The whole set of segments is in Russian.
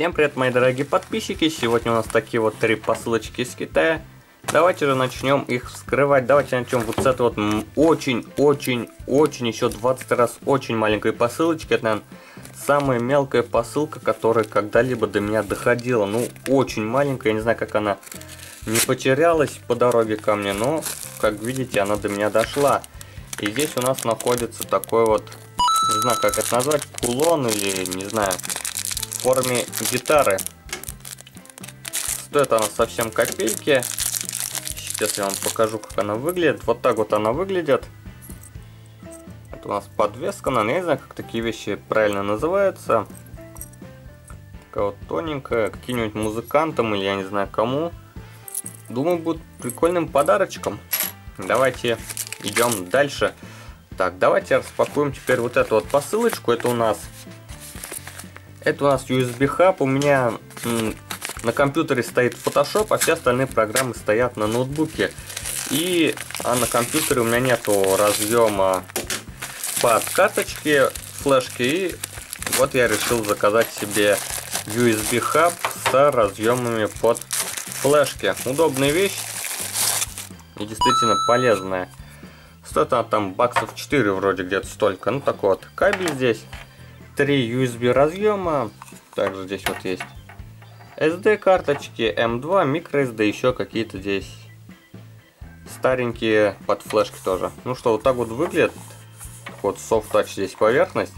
Всем привет, мои дорогие подписчики! Сегодня у нас такие вот три посылочки из Китая. Давайте же начнем их вскрывать. Давайте начнем вот с этой вот очень-очень-очень, еще 20 раз очень маленькой посылочки. Это, наверное, самая мелкая посылка, которая когда-либо до меня доходила. Ну, очень маленькая, я не знаю, как она не потерялась по дороге ко мне, но, как видите, она до меня дошла. И здесь у нас находится такой вот, не знаю, как это назвать, кулон или, не знаю, форме гитары. Стоит она совсем копейки. Сейчас я вам покажу, как она выглядит. Вот так вот она выглядит. Это у нас подвеска, наверное, я не знаю, как такие вещи правильно называются. Такая вот тоненькая, каким-нибудь музыкантам или я не знаю кому. Думаю, будет прикольным подарочком. Давайте идем дальше. Так, давайте распакуем теперь вот эту вот посылочку. Это у нас это у нас USB хаб. У меня на компьютере стоит Photoshop, а все остальные программы стоят на ноутбуке. И а на компьютере у меня нету разъема под карточки флешки. И вот я решил заказать себе USB хаб с разъемами под флешки. Удобная вещь и действительно полезная. Стоит она там баксов 4 вроде где-то столько. Ну такой вот кабель здесь. Три USB разъема. Также здесь вот есть SD карточки, M2, microSD, еще какие-то здесь старенькие под флешки тоже. Ну что, вот так вот выглядит. Вот soft touch здесь поверхность.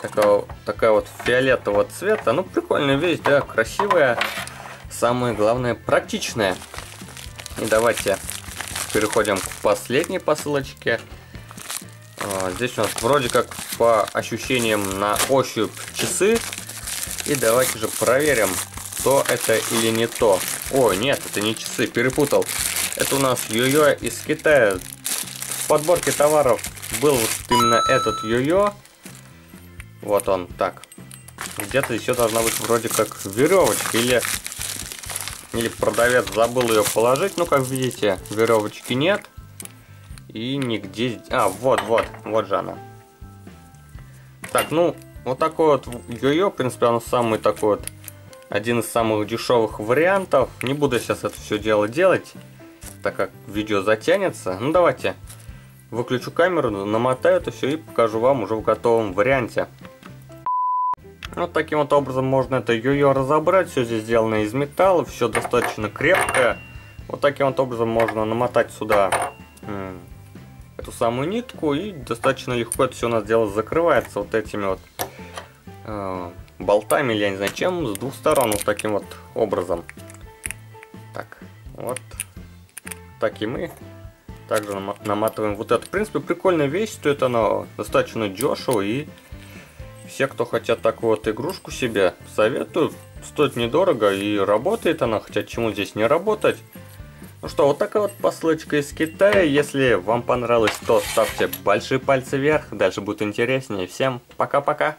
Такая, такая вот фиолетового цвета. Ну, прикольная вещь, да, красивая. Самое главное, практичная. И давайте переходим к последней посылочке. А, здесь у нас вроде как по ощущениям на ощупь часы. И давайте же проверим, то это или не то. О, нет, это не часы, перепутал. Это у нас йо-йо из Китая. В подборке товаров был вот именно этот йо-йо. Вот он, так. Где-то еще должна быть вроде как веревочка или... Или продавец забыл ее положить. Ну, как видите, веревочки нет. И нигде... А, вот, вот, вот же она. Так, ну, вот такой вот йо-йо, в принципе, он самый такой вот один из самых дешевых вариантов. Не буду сейчас это все дело делать, так как видео затянется. Ну давайте выключу камеру, намотаю это все и покажу вам уже в готовом варианте. Вот таким вот образом можно это йо-йо разобрать. Все здесь сделано из металла, все достаточно крепкое. Вот таким вот образом можно намотать сюда эту самую нитку и достаточно легко это все у нас дело закрывается вот этими вот э, болтами или я не знаю чем, с двух сторон вот таким вот образом. Так, вот так и мы также наматываем вот это. В принципе, прикольная вещь, стоит она достаточно дешево и все, кто хотят такую вот игрушку себе, советую. Стоит недорого и работает она, хотя чему здесь не работать. Ну что, вот такая вот посылочка из Китая. Если вам понравилось, то ставьте большие пальцы вверх, дальше будет интереснее. Всем пока-пока!